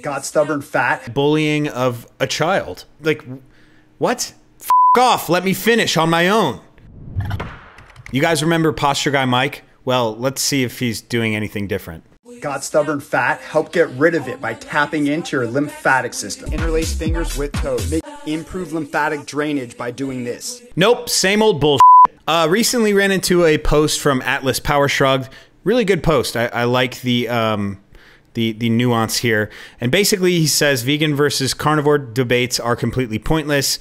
got stubborn fat, bullying of a child. Like, what? F off. Let me finish on my own. You guys remember Posture Guy Mike? Well, let's see if he's doing anything different. got stubborn fat, help get rid of it by tapping into your lymphatic system. Interlace fingers with toes. Make improve lymphatic drainage by doing this. Nope, same old bullshit. Uh, recently ran into a post from Atlas Power Shrugged. Really good post. I, I like the um, the the nuance here. And basically, he says vegan versus carnivore debates are completely pointless,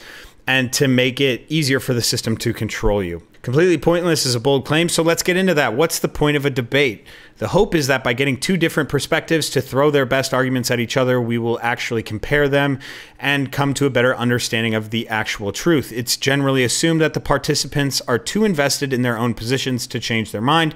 and to make it easier for the system to control you. Completely pointless is a bold claim, so let's get into that. What's the point of a debate? The hope is that by getting two different perspectives to throw their best arguments at each other, we will actually compare them and come to a better understanding of the actual truth. It's generally assumed that the participants are too invested in their own positions to change their mind,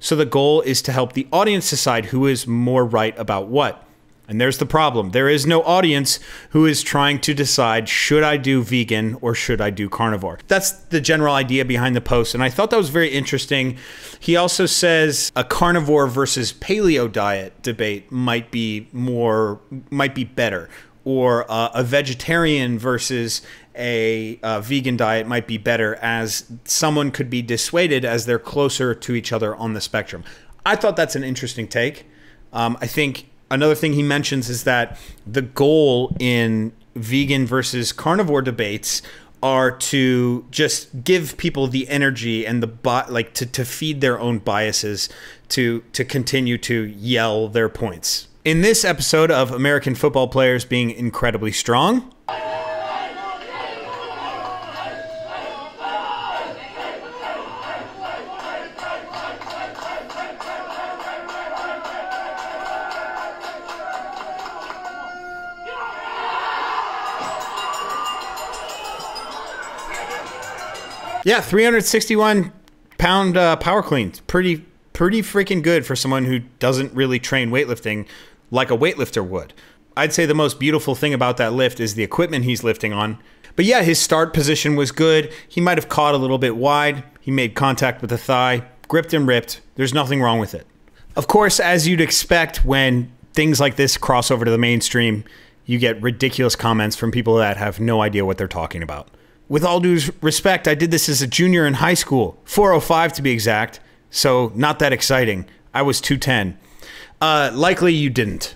so the goal is to help the audience decide who is more right about what. And there's the problem. There is no audience who is trying to decide should I do vegan or should I do carnivore. That's the general idea behind the post. And I thought that was very interesting. He also says a carnivore versus paleo diet debate might be more, might be better. Or uh, a vegetarian versus a uh, vegan diet might be better, as someone could be dissuaded as they're closer to each other on the spectrum. I thought that's an interesting take. Um, I think another thing he mentions is that the goal in vegan versus carnivore debates are to just give people the energy and the bot like to, to feed their own biases to to continue to yell their points. In this episode of American football players being incredibly strong, Yeah, 361 pound uh, power clean. Pretty pretty freaking good for someone who doesn't really train weightlifting like a weightlifter would. I'd say the most beautiful thing about that lift is the equipment he's lifting on. But yeah, his start position was good. He might have caught a little bit wide. He made contact with the thigh, gripped and ripped. There's nothing wrong with it. Of course, as you'd expect when things like this cross over to the mainstream, you get ridiculous comments from people that have no idea what they're talking about with all due respect, I did this as a junior in high school, 405 to be exact. So not that exciting. I was 210. Uh, likely you didn't.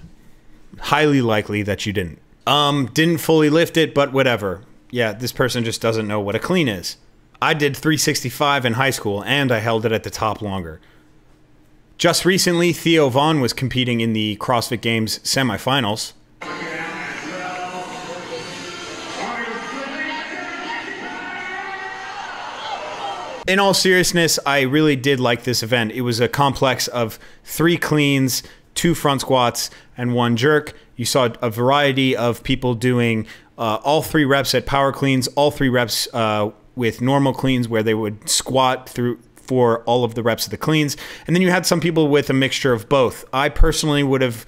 Highly likely that you didn't. Um, didn't fully lift it, but whatever. Yeah, this person just doesn't know what a clean is. I did 365 in high school, and I held it at the top longer. Just recently, Theo Von was competing in the CrossFit Games semifinals. In all seriousness, I really did like this event. It was a complex of three cleans, two front squats, and one jerk. You saw a variety of people doing uh, all three reps at power cleans, all three reps uh, with normal cleans, where they would squat through for all of the reps of the cleans. And then you had some people with a mixture of both. I personally would have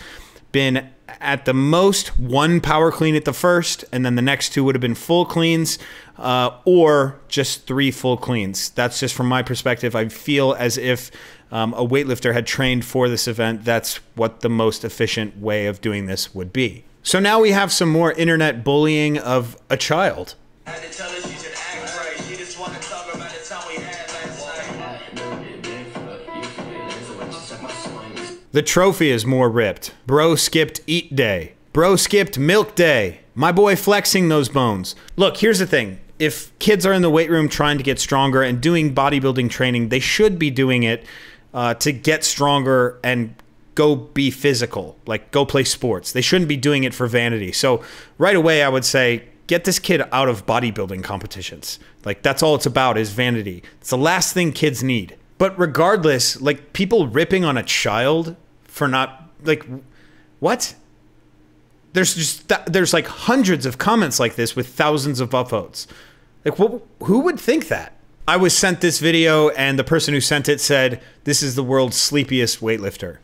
been at the most one power clean at the first, and then the next two would have been full cleans, uh, or just three full cleans. That's just from my perspective. I feel as if um, a weightlifter had trained for this event. That's what the most efficient way of doing this would be. So now we have some more internet bullying of a child. The trophy is more ripped. Bro skipped eat day. Bro skipped milk day. My boy flexing those bones. Look, here's the thing. If kids are in the weight room trying to get stronger and doing bodybuilding training, they should be doing it uh, to get stronger and go be physical, like go play sports. They shouldn't be doing it for vanity. So, right away, I would say get this kid out of bodybuilding competitions. Like, that's all it's about is vanity. It's the last thing kids need. But regardless, like people ripping on a child for not like what? There's just th- there's like hundreds of comments like this with thousands of upvotes. Like what, who would think that? I was sent this video and the person who sent it said this is the world's sleepiest weightlifter.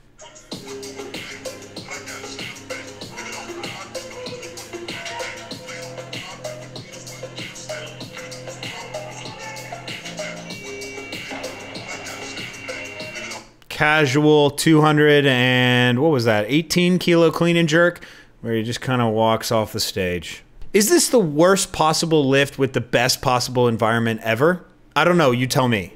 Casual 200 and what was that 18 kilo clean and jerk where he just kind of walks off the stage. Is this the worst possible lift with the best possible environment ever? I don't know, you tell me.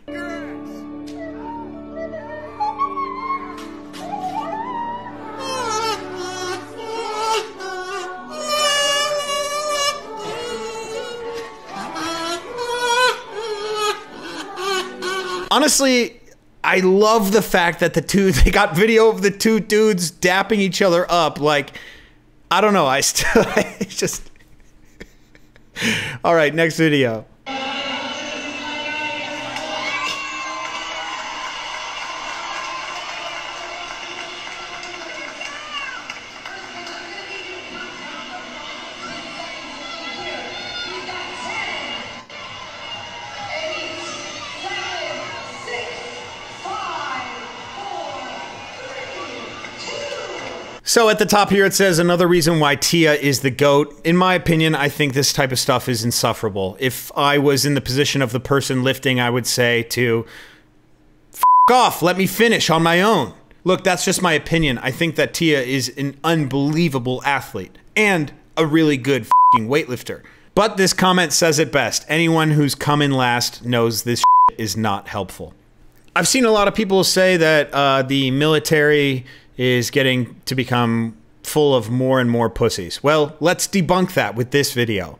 Honestly, I love the fact that the two they got video of the two dudes dapping each other up. Like, I don't know. I still I just. All right, next video. So at the top here it says another reason why Tia is the goat. In my opinion, I think this type of stuff is insufferable. If I was in the position of the person lifting, I would say to F off, let me finish on my own. Look, that's just my opinion. I think that Tia is an unbelievable athlete and a really good weightlifter. But this comment says it best. Anyone who's come in last knows this is not helpful. I've seen a lot of people say that uh, the military is getting to become full of more and more pussies. Well, let's debunk that with this video.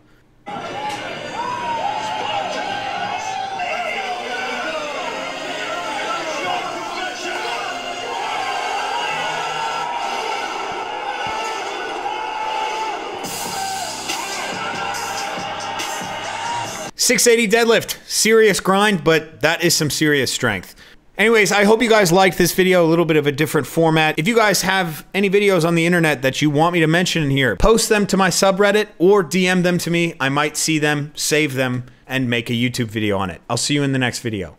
Six eighty deadlift, serious grind, but that is some serious strength. Anyways, I hope you guys liked this video, a little bit of a different format. If you guys have any videos on the internet that you want me to mention in here, post them to my subreddit or DM them to me. I might see them, save them, and make a YouTube video on it. I'll see you in the next video.